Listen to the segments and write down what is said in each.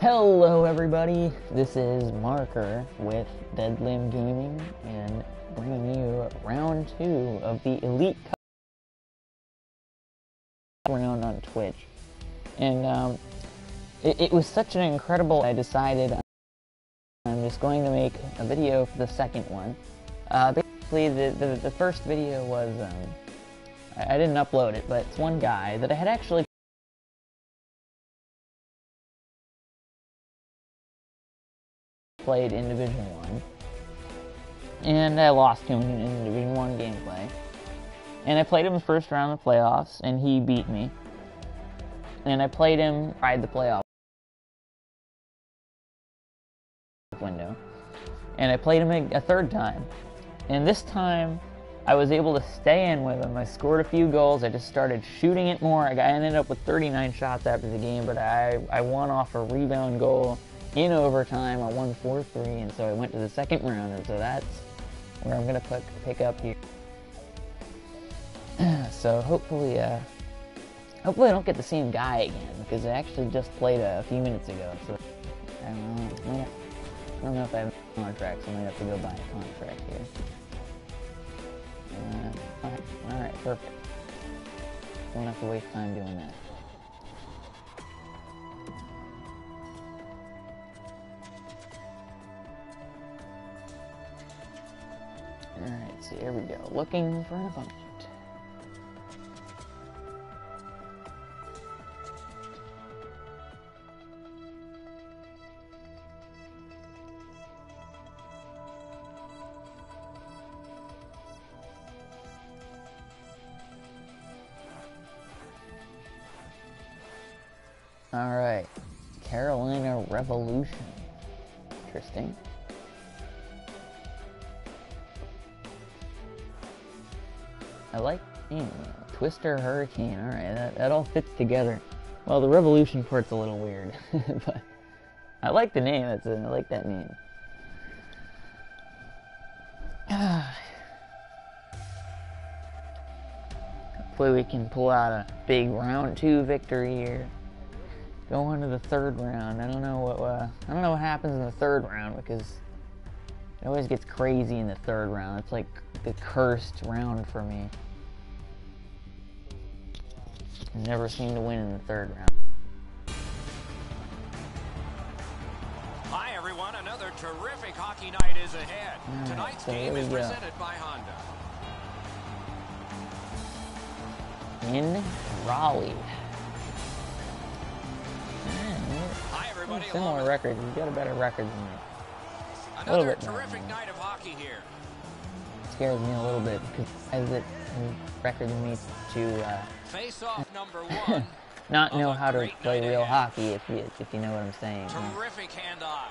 Hello, everybody. This is Marker with Dead Limb Gaming and bringing you round two of the Elite Cup round on Twitch. And um, it, it was such an incredible. I decided I'm just going to make a video for the second one. Uh, basically, the, the the first video was um, I, I didn't upload it, but it's one guy that I had actually played in Division One, and I lost to him in Division One gameplay. And I played him the first round of the playoffs, and he beat me. And I played him tried the playoff window, and I played him a, a third time. And this time, I was able to stay in with him. I scored a few goals. I just started shooting it more. I ended up with 39 shots after the game, but I, I won off a rebound goal in overtime. I won 4-3, and so I went to the second round, and so that's where I'm gonna pick, pick up here. so hopefully, uh, hopefully I don't get the same guy again because I actually just played a, a few minutes ago. So I don't know. I don't know if I have a contract, so I might have to go buy a contract here. Uh, alright, perfect. Don't have to waste time doing that. Looking for an opponent. I like Twister Hurricane. Alright, that, that all fits together. Well, the Revolution part's a little weird. but I like the name. I like that name. Hopefully we can pull out a big round two victory here. Go on to the third round. I don't know what uh, I don't know what happens in the third round because it always gets crazy in the third round. It's like the cursed round for me. Never seem to win in the third round. Hi everyone, another terrific hockey night is ahead. Alright, Tonight's so game is go. presented by Honda. In Raleigh. Hi everybody, hmm, Similar along with records. You got a better record than me. another bit terrific night of hockey here. scares me a little bit because as it record than me to uh, Face off number one. not know how to play real ahead. hockey if you if you know what I'm saying. terrific hand-eye.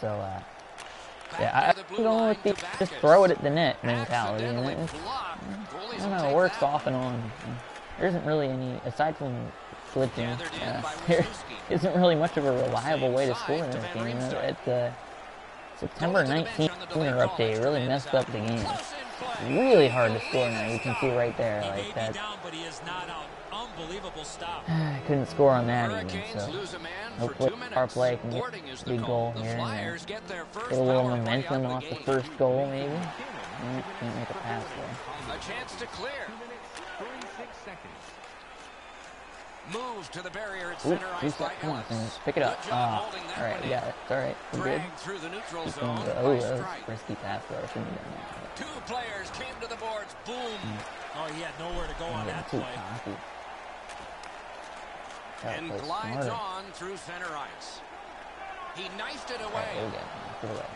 So uh, yeah, the I'm going with the just throw it at the net mentality. And Accidentally. I don't know, it works off and on. There isn't really any aside from glitching. Uh, there isn't really much of a reliable way to score in this game. Riemsdyk. At uh, September Going to the 19th bench on the tuner delayed update really messed up the game. Close in play. Really hard to score now. You can see right there, like that. down, but he is not out. Unbelievable stop. I couldn't score on that even. So lose a man for hopefully two minutes. our play can get is a the big goal The here and Flyers there. get their first Get a little momentum off of the first goal, maybe. Mm, Can't make a pass there. A chance to clear. Move to the barrier at Ooh, center two ice by come on, Ellis. Pick it up. Good job holding that all right, one we got it. It's all right. We're good. Through the neutral zone. Oh, that was a risky pass there. I shouldn't have done that. Two players came to the boards. Boom. Oh, he had nowhere to go on that play. And play glides on through center ice. He knifed it All right, there we away. go. Knock it away.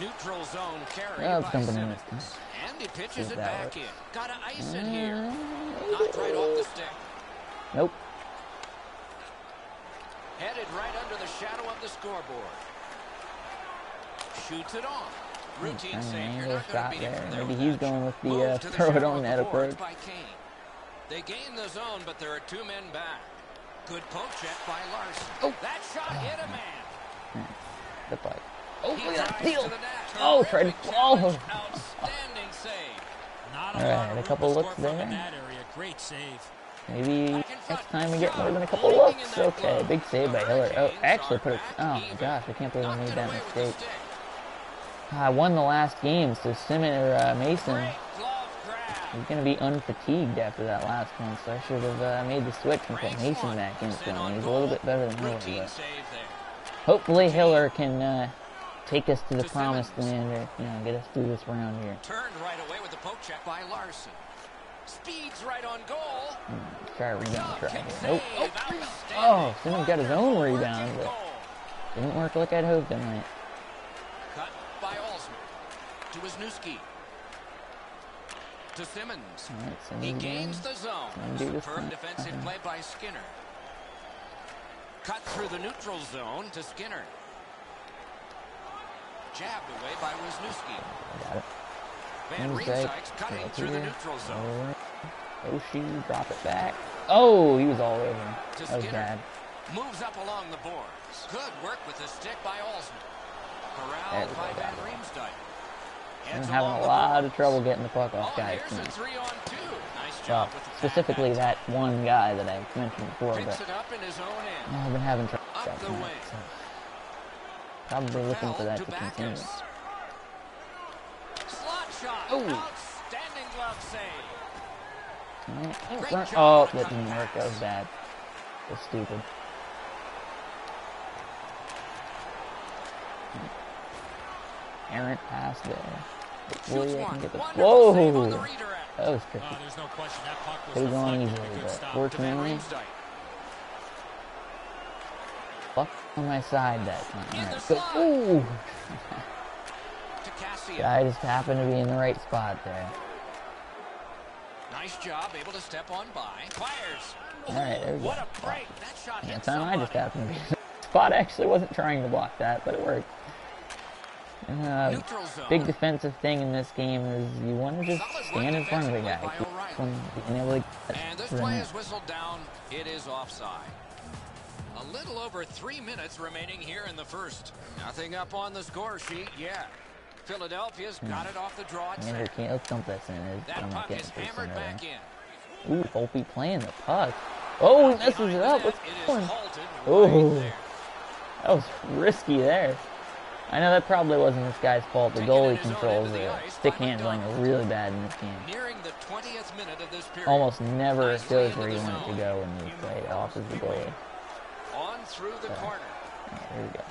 Neutral zone carry Yeah, it's by jumping in Simmonds. this And he pitches it back in. Got to ice it here. Uh, Knocked right off the stick. Nope. Headed right under the shadow of the scoreboard. Shoots it on. Routine. You're angle not a going to shot there. Maybe he's going with the uh, throw it on net approach. They gain the zone, but there are two men back. Good poke check by Larson. Oh. That shot hit a man. The puck. Oh, He look at that drives steal. to the. Oh, tried to Terrific fall. challenge. Outstanding save. Not a All right, a couple looks there. that area. Great save. Maybe next time we get more than a couple looks. Okay, big save by Hiller. Oh, actually put it. Oh my gosh, I can't believe I made that mistake. I won the last game, so Simon or uh, Mason is going to be unfatigued after that last one, so I should have uh, made the switch and put Mason back in for him. He's a little bit better than Hiller, but hopefully Hiller can uh, take us to the promised land or you know get us through this round here. Turned right away with the poke check by Larson. Speeds right on goal. Hmm, try a rebound try here. Nope. Oh, oh Simmonds got his own rebound, but didn't work like I'd hoped tonight. Cut by Alsman. To Wisniewski. To Simmonds. Right, He gains the zone. Superb defensive play by Skinner. Cut through the neutral zone to Skinner. Jabbed away by Wisniewski. Got it. Van. Riemsdyk's cutting through the neutral zone. Oshie, oh, drop it back. Oh, he was all over. To That was bad. Moves up along the boards. Good work with the stick by Alsman. Corralled by Van. Riemsdyk. Heads having a lot of trouble getting the puck off guys tonight. three on two. Well, job with the pad specifically that one guy that I mentioned before, but it up in his own end. I've been having trouble with that tonight, so Probably looking for that to continue. Backes. Slot shot. Oh. Outstanding glove save. Alright, oh, Great front- job Oh, that didn't work. That was bad. That was stupid. Errant pass there. Hopefully Shoots I can get the. Wonderful save the Whoa! That was tricky. Uh, there's no question that puck was Could've gone easily, but stop. worked To Van Really? Riemsdyk. Fuck on my side that time. In the Alright, go. slot. Ooh! To Guy just happened to be in the right spot there. Nice job, able to step on by. Fires. All right, there we what go. a break. That shot Yeah, hit time I just happened to be in the spot. Actually, wasn't trying to block that, but it worked. Uh, big defensive thing in this game is you want to just stand in front of the guy. by from being able to get And this play is whistled down. It is offside. A little over three minutes remaining here in the first. Nothing up on the score sheet yet. Philadelphia's got it off the draw Andrew can't let's dump this in. It's- That I'm puck is hammered back in. Ooh, Volpe playing the puck. Oh, he messes it up. What's going? Oh. That was risky there. I know that probably wasn't this guy's fault. The goalie controls the the stick handling are really bad in this game. The 20th of this period. Almost never goes where you want it to go when you play it off as the goalie. On through the corner. Alright, there we go.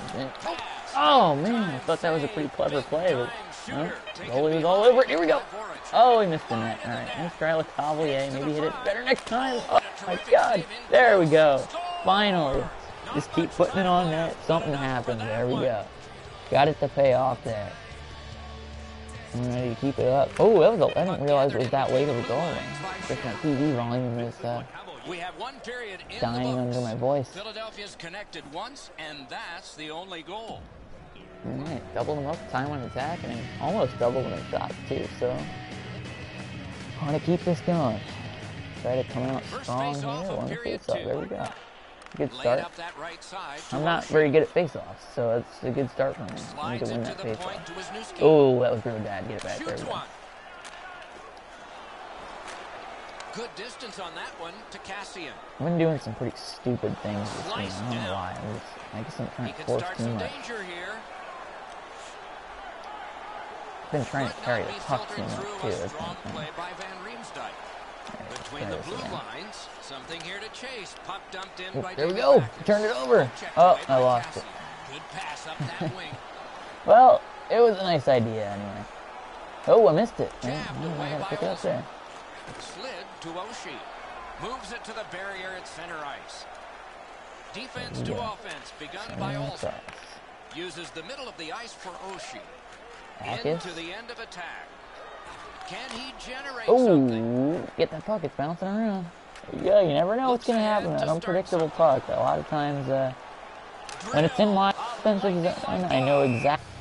And then- Pass. Oh man, I thought that was a pretty clever play, but no, goalie was all over. Here we go. Oh, he missed the net. All right, let's try Lecavalier. Maybe hit it better next time. Oh my God, there we go. Finally, just keep putting it on net. Something happens. There we go. Got it to pay off there. I'm ready to keep it up. Oh, that was a, I didn't realize it was that way of a goal. Just my TV volume is uh, We have one period in dying under my voice. Philadelphia's connected once, and that's the only goal. All right, doubled them up, time on attack, and almost doubled them in shots too. So, want to keep this going. Try to come out strong here. One face two. There we go. Good start. right I'm not very good at face-offs, so it's a good start for me. I need to win that face-off. point to Wisniewski. Oh, that was really bad. Get it back. There. Good distance on that one to Kassian. I've been doing some pretty stupid things this game. I don't know why. I'm just, I guess I'm trying to force too much. I've been trying to carry the puck too much too. A That's strong my play thing. by Van Riemsdyk. Alright, let's Between the blue lines, something here to chase. Puck dumped in Oh, by there we go. Turned it over. Oh, I lost it. Good pass up that wing. Well, it was a nice idea anyway. Oh, I missed it. Man, Jabbed I gotta pick it up there. Slid to Oshie. Moves it to the barrier at center ice. Defense to offense begun by And Olsen. Uses the middle of the ice for Oshie. Into the end of attack. Can he generate something? Oh, get that puck. It's bouncing around. Yeah, you never know what's going to happen. That unpredictable puck. A lot of times, uh, when it's in my defensive zone, I know exactly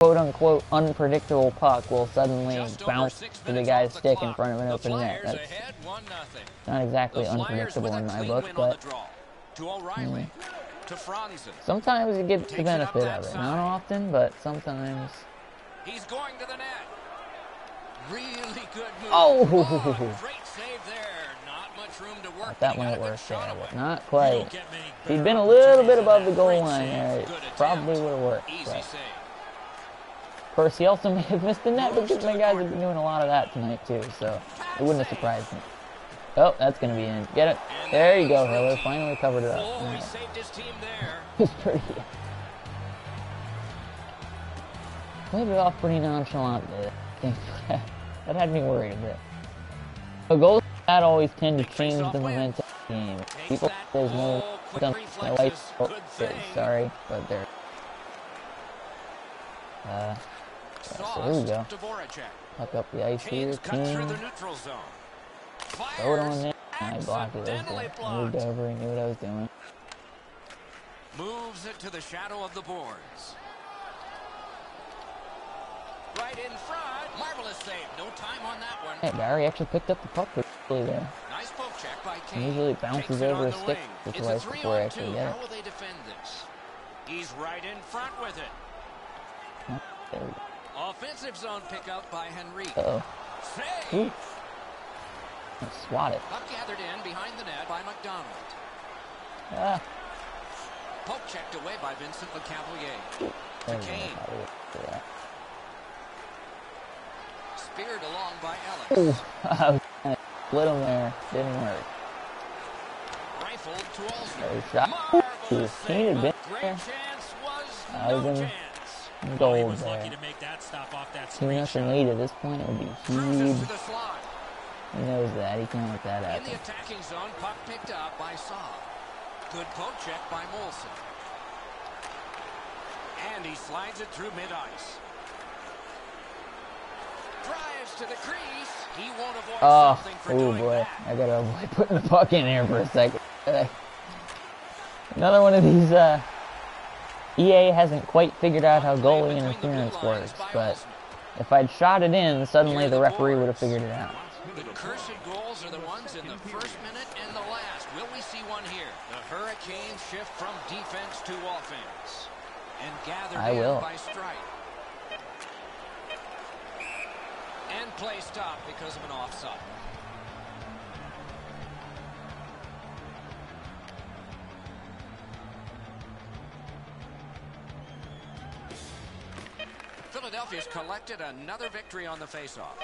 quote unquote unpredictable puck will suddenly bounce to the guy's the stick in front of an The open net. That's ahead, not exactly unpredictable in my book, win on the but draw. To O'Reilly. To Franzen. sometimes you get the benefit of it. side. Not often, but sometimes. He's going to the net. Really good move. Oh. oh great save there. Not much room to work. That but he might got a work shot there, away. not quite. don't get many If he'd been a little bit above the goal line there, it probably would have worked. Easy But save. of course, he also may have missed the net because my guys have been doing a lot of that tonight too, so it wouldn't have surprised me. Oh, that's gonna be in. Get it? There you go, Hiller. Finally covered it up. Oh, he Alright. saved his team there. It's pretty. Played it off pretty nonchalant there. That had me worried a bit. But goals that always tend to change the momentum of the game. People there's no done my life. Oh, shit, sorry, but there. Uh, so here we go. Puck up the ice here, cut through the team. Throw it on there. I blocked it. I moved over over. Knew what I was doing. Moves it to the shadow of the boards. Right in front. Marvelous save. No time on that one. Hey, Barry actually picked up the puck quickly there. Nice poke check by Kane. usually bounces over his stick wing. twice It's a three before I actually get How will they defend this? He's right in front with it. There we go. Offensive zone pickup by Henry. Uh-oh. Save. Ooh. Swat it. Up gathered in behind the net by McDonald. Ah. Poke checked away by Vincent Lecavalier. Go. Kane. Probably for that. Speared along by Ooh. I was split him there. Didn't work. Rifled to Olsen. shot. Marvelous He had been great there. chance was I was no in chance. Well, gold was lucky there. to make that stop off that Two nothing shot. lead at this point. It would be huge. to the slot. He knows that. He can't let that In the attacking zone, puck picked up by Saab. Good poke check by Molson. And he slides it through mid-ice. To the crease. He won't avoid Oh, something for oh boy. that. I gotta avoid putting the puck in here for a second. Another one of these, uh, EA hasn't quite figured out how goalie Between the blue interference works, but if I'd shot it in, suddenly the referee would have figured it out. The cursed goals are the ones in the first minute and the last. Will we see one here? The Hurricanes shift from defense to offense. And gathered I will. by strike. And play stopped because of an offside. Philadelphia's collected another victory on the faceoff.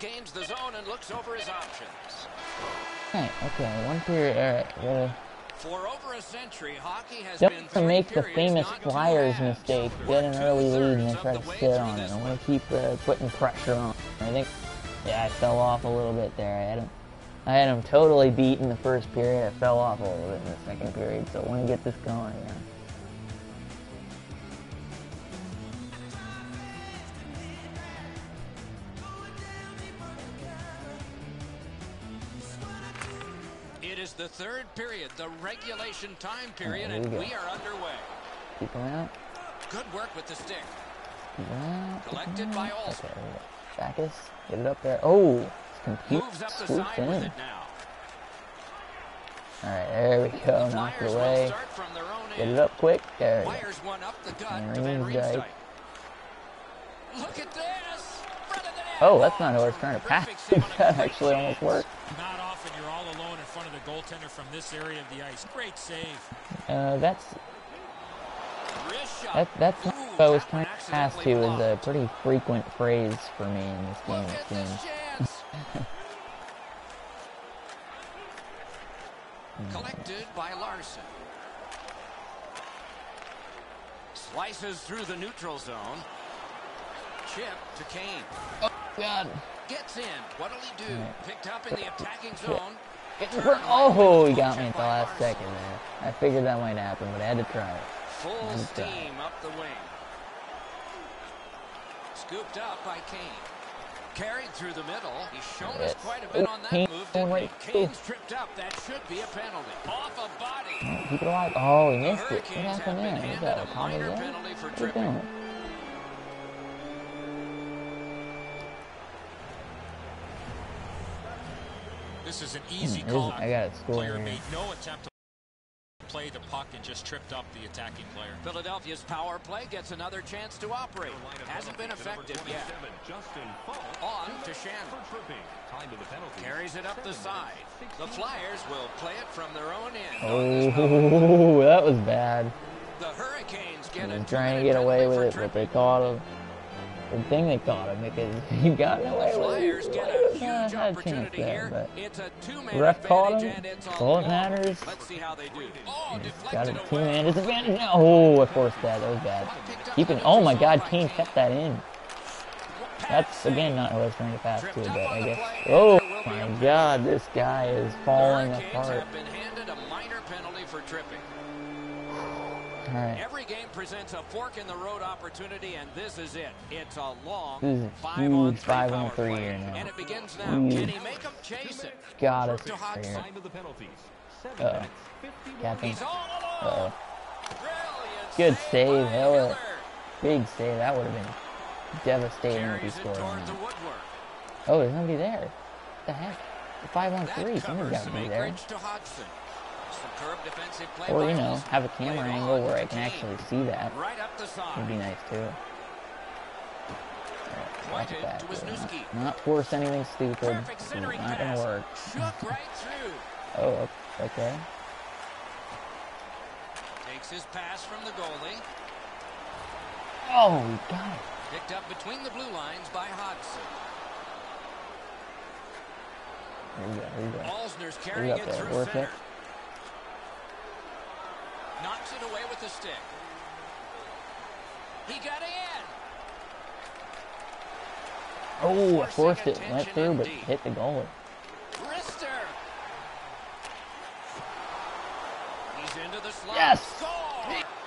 Gains the zone and looks over his options. Okay, okay, one period. Alright, gotta uh, For over a century, hockey has Don't been to make the famous Flyers mistake, get an early lead and then try to sit on it. I want to keep uh, putting pressure on. I think, yeah, I fell off a little bit there. I had him, I had him totally beat in the first period. I fell off a little bit in the second period, so I want to get this going again. Regulation time oh, period, here and we we are underway. Keep going out. Good work with the stick. Keep going out. Collected by. Olsen. Okay, there we go. Backes, get it up there. Oh, computer Moves up the side in. with it now. All right, there we go. The Knocked it away. start from their own Get it up quick. There we go. Fires one up the gut to Van Riemsdyk. Look at this! Front of the net. Oh, that's not who I was trying to pass. Terrific save on a that actually almost worked. Not often you're all alone in front of the goaltender from this area of the ice. Great save. Uh, that's That, that's what I was trying to pass to is a pretty frequent phrase for me in this game. Look It at this seems. Collected by Larson. Slices through the neutral zone. Chip to Kane. Oh God! Gets in. What'll he do? Picked up in the attacking zone. Oh, he got me at the last second there. I figured that might happen, but I had to try it. Full steam up the wing. Scooped up by Kane. Carried through the middle. He's shown us quite a bit on that move, going didn't right through. Kane's tripped up. That should be a penalty. Off a body. Oh, keep it alive. Oh, he missed it. What happened there? Handed that a there? penalty for What are you tripping. doing? This is an easy Hmm, call. I got it scored Player here. made no attempt to play the puck and just tripped up the attacking player. Philadelphia's power play gets another chance to operate. Hasn't been effective yet. Justin On to Shannon. Carries it up the side. The Flyers will play it from their own end. Oh, that was bad. The Hurricanes get a was trying to get away with it, but they caught him. Good thing they caught him because he got away with Flyers get a huge had opportunity there, here. It's a two-man ref caught him. and it's a That's all that long- matters. Let's see how they do. Oh, got a two-man disadvantage now. Oh, I forced that. That was bad. Keeping. Oh my God, Kane kept that in. That's again not who I was trying to pass to, but I guess. Oh my God, this guy is falling the Hurricanes apart. have been handed a minor penalty for tripping. All right. Every game presents a fork in the road opportunity, and this is it. It's a long This is a five huge on three five on three play. here now. And it begins now. Huge. Can he make them chase it? Got us here. Time of the penalties. Seven Uh-oh. Captain. Uh -oh. Good save save, by Hiller. Hiller. Big save. That would have been devastating if he scored on towards the that. woodwork. Oh, there's nobody there. What the heck? The five on three. Somebody's covers got to some be there. acreage to Or, you know, have a camera angle where I can actually see that. Right up the side. Would be nice too. Alright, watch Pointed that. Not, not force anything stupid. It's not gonna work. Shook right through. Oh, okay. Takes his pass from the goalie. Oh, we got it. Picked up between the blue lines by Hodgson. Here we go. Here we go. Alzner's carrying it through center. It. Knocks it away with the stick. He got in. Oh, I forced it. Went through, but hit the goalie. Rister. He's into the slot. Yes!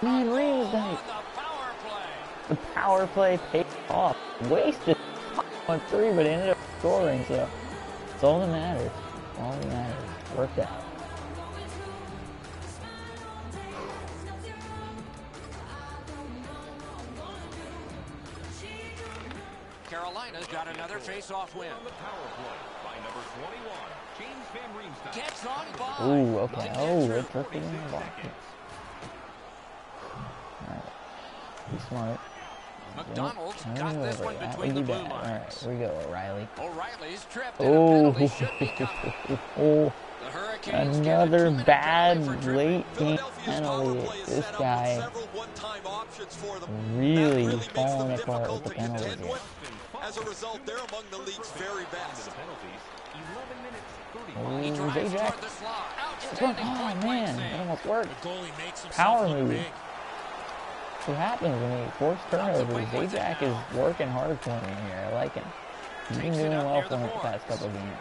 Man, Reeves goal the power play. The power play paid off. Wasted on three, but ended up scoring, so it's all that matters. All that matters. Worked out. On by. Ooh, okay. Oh, get it's through. drifting in. Alright. Be smart. McDonald's Don't got this one between the blue lines. Alright, here we go, O'Reilly. O'Reilly's tripped Oh, penalty should be coming. oh, The Hurricanes get a another bad penalty for tripping. late game penalty. This guy with several one-time options for them. really falling apart with the to penalties contend here. with. As a result, they're among the league's very best. the penalties, 11 minutes, Oh, He drives Zajac. toward the slot. It's going- Outstanding Oh man, That almost worked. The goalie makes himself Power move. big. What happens when he force turnovers? wing with Zajac is working hard for me here. I like him. He's been doing well for the him the past couple of games.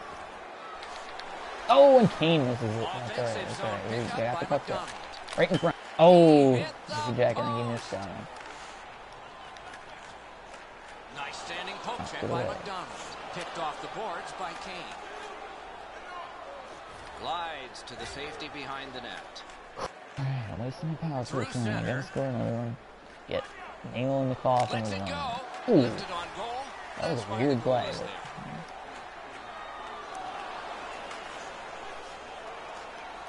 Oh, and Kane misses it. That's alright. Offensive That's zone alright. We pickup got the puck there. Right in front. Oh, Hit the Zajac, I think he post. missed that one. Nice standing poke check by. McDonald. Picked off the boards by Kane. Glides to the safety behind the net. Alright, I'm wasting my power Through for a turn. I center. gotta score another one. Get nail in the coffin Lets with it an go. arm. Ooh, that was a weird goal play. is there.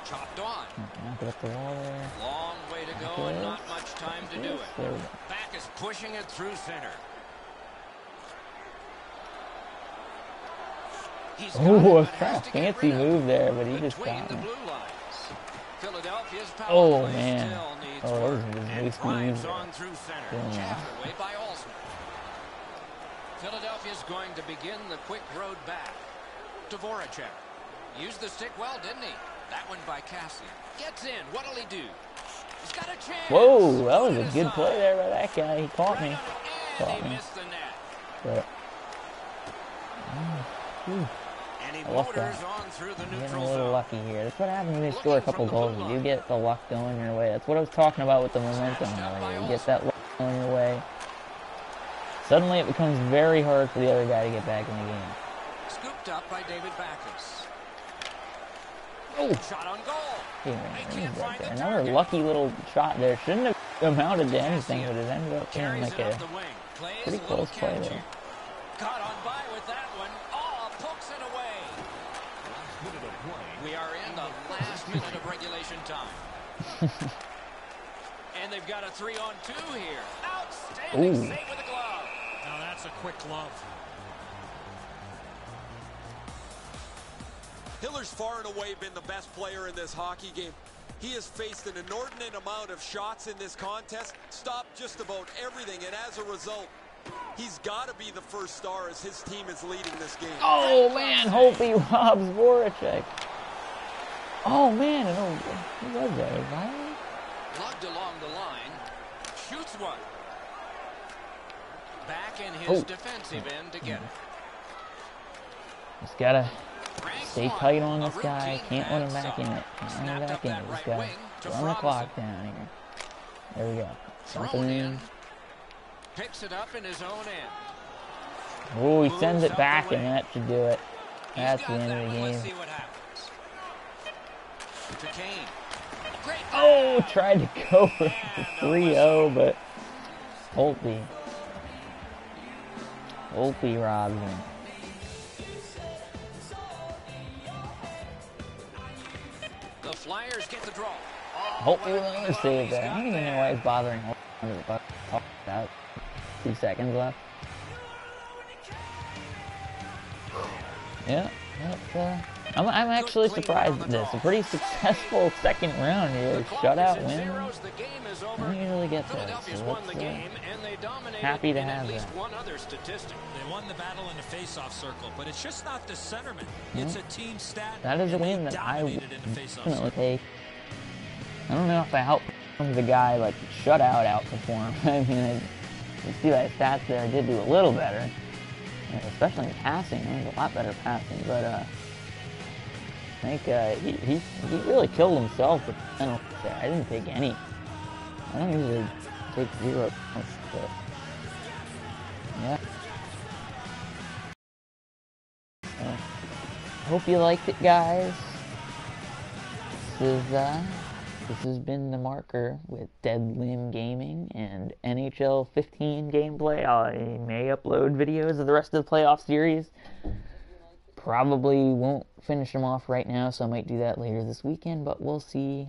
Chopped on. Knock it up the wall there. Long way to go and not much time to do it. Back is pushing it through center. He's it, Oh, a but has to get fancy rid of it. move there, but he just got the me. blue lines. Philadelphia's power Oh, man. Oh, those are nice drives moves. on through center. Doing that. Jabbed away by Olsen. Philadelphia's going to begin the quick road back. To Voracek. Used the stick well, didn't he? That one by Kassian. Gets in. What'll he do? He's got a chance. Whoa, that was a good play there by that guy. He caught me. Caught he me. missed the net. But mm, he I love motors that. on through the I'm getting a little lucky here. That's what happens when you score a couple goals. You get the luck going your way. That's what I was talking about with the momentum Snatched up by earlier. You get that luck going your way. Suddenly it becomes very hard for the other guy to get back in the game. Scooped up by David Backes. Oh, Shot on goal. Hey, They man, can't right find there. Another target. lucky little shot there. Shouldn't have amounted to anything, but it ended up being like a up the wing. Pretty close play there. Got on by with that one. Oh, pokes it away. Last minute of play. We are in the last minute of regulation time. and they've got a three on two here. Outstanding Ooh. save with a glove. Now that's a quick glove. Hiller's far and away been the best player in this hockey game. He has faced an inordinate amount of shots in this contest, stopped just about everything, and as a result, he's got to be the first star as his team is leading this game. Oh man, Holtby robs Voracek. Oh man, I don't, oh, who was that? Riley? Lugged along the line. Shoots one. Back in his Oh. defensive end to get it. Mm-hmm. Just gotta stay tight on this guy. Can't let him back in it. Can't let him back in it. Just right gotta run the clock down here. There we go. Something in. in. Picks it up in his own end. Oh, he sends it back, and that should do it. That's the end that of the. Let's game. see what happens. To Kane. Great Oh, tried to go for 3-0, but Holtby. Holtby robs him. The Flyers get the draw. Hopefully with another save there. I don't even know why he's bothering Holtby, but talk about two seconds left. Yeah, that's, uh, I'm, I'm actually surprised at this. A pretty successful second round here. The clock Shutout win. zeros. The game is over. I don't usually get those, Philadelphia's so won the let's, uh, game, and they happy to have at that. one other statistic. They won the battle in the face-off circle, but it's just not the centerman. It's a team stat. That is a win that I would dominated in the face-off definitely take. I don't know if I helped the guy like shutout outperform. I mean, I, see by his stats there, I did do a little better, especially in passing. I was a lot better passing, but uh, I think uh, he, he he really killed himself with penalties there. I didn't take any. I don't usually take zero, penalties, but yeah. So, hope you liked it, guys. This is uh, this has been the marker with Dead Limb Gaming and NHL 15 gameplay. I may upload videos of the rest of the playoff series. Probably won't finish them off right now, so I might do that later this weekend. But we'll see.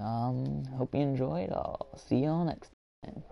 Um, hope you enjoyed. I'll see y'all next time.